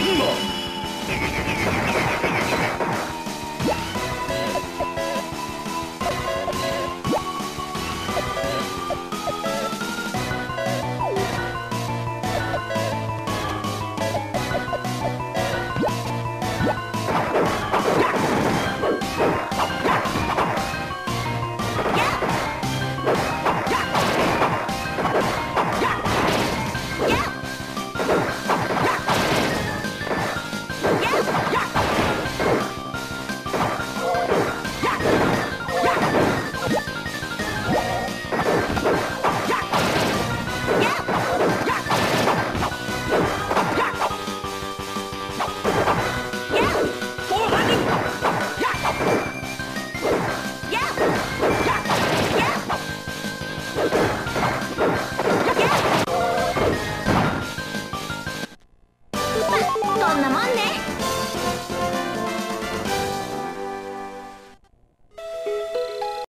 you そんなもんね。